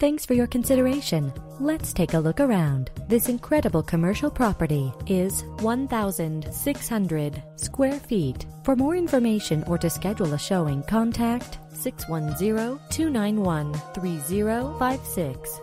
Thanks for your consideration. Let's take a look around. This incredible commercial property is 1,600 square feet. For more information or to schedule a showing, contact 610 291 3056.